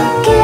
que